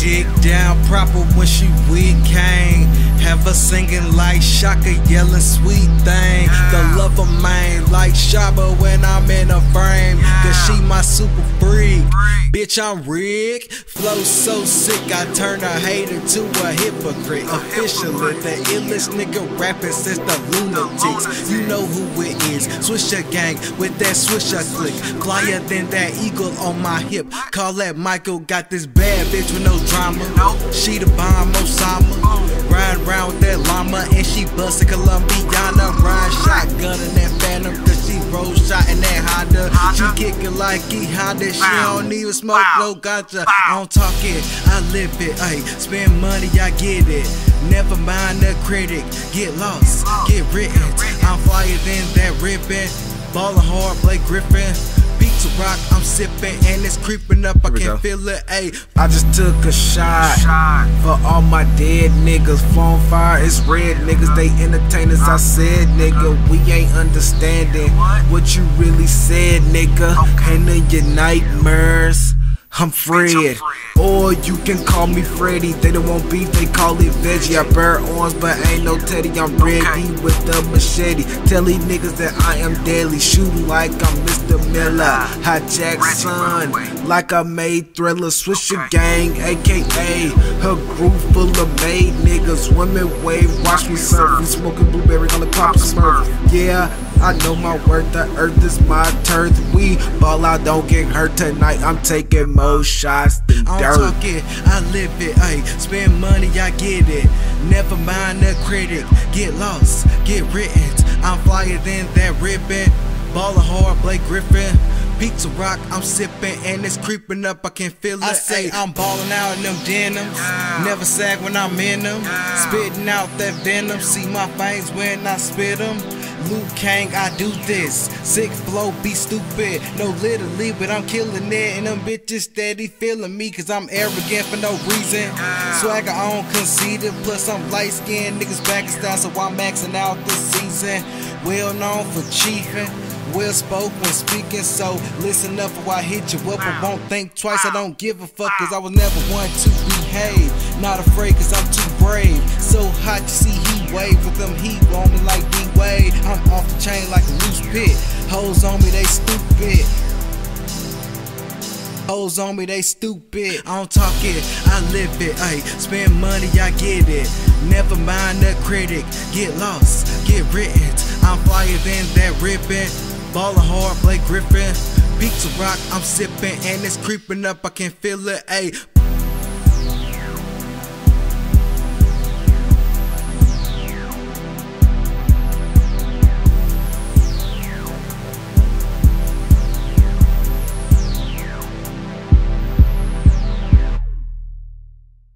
Dick down proper when she with came. Have her singing like Shaka, yelling sweet thing. The ah. love of mine like Shaba when I'm in a frame. Cause she my super freak. Bitch, I'm Rick. Flow so sick, I turn a hater to a hypocrite. Officially, the illest nigga rapping since the lunatics. You know who it is. Swisha Gang with that swisher click. Flyer than that eagle on my hip. Call that Michael, got this bad bitch with no drama. She the bomb, Osama. Ride around with that llama and she bustin' Colombiana. Ride shotgun Honda. She kickin' like E Honda. She don't even smoke no ganja. I don't talk it, I live it. Ay, spend money, I get it. Never mind the critic. Get lost, get written. I'm flyer than that ribbon. Ballin' hard, Blake Griffin. A rock, I'm sipping and it's creeping up. I we can go. feel it. Ayy, I just took a shot for all my dead niggas. Phone fire, it's red niggas. They entertainers. I said, nigga, we ain't understanding what you really said, nigga. And in your nightmares, I'm Fred. Or you can call me Freddy. They don't want beef, they call it veggie. I bear arms, but ain't no teddy. I'm ready with the machete. Tell these niggas that I am deadly. Shooting like I'm Mr. Miller. Hijack son, like I made Thriller. your gang, aka her group full of made niggas. Women wave, watch me surf. We smoking blueberry on the pop smurf. Yeah. I know my worth, the earth is my turf. We ball out, don't get hurt tonight. I'm taking more shots than I dirt. don't talk it, I live it. Ayy, spend money, I get it. Never mind the critic. Get lost, get written. I'm flyer than that ribbon. Ballin' hard, Blake Griffin. Pizza rock, I'm sipping and it's creeping up. I can feel it. I say I'm ballin' out in them denims. Never sag when I'm in them. Spitting out that venom. See my fangs when I spit them. Lou Kang, I do this. Sick flow, be stupid. No literally, but I'm killing it. And them bitches steady feeling me, cause I'm arrogant for no reason. Swagger on conceited, plus I'm light skinned. Niggas backing down, so I'm maxing out this season. Well known for chiefing. Well spoke when speaking, so listen up before I hit you up. I won't think twice, I don't give a fuck, cause I was never one to behave. Not afraid, cause I'm too brave. Chain like a loose pit. Hoes on me, they stupid. Hoes on me, they stupid. I don't talk it, I live it. Ayy, spend money, I get it. Never mind the critic. Get lost, get written. I'm flyer than that ribbon. Ballin' hard, Blake Griffin. Pizza rock, I'm sippin', and it's creepin' up. I can feel it. Ayy,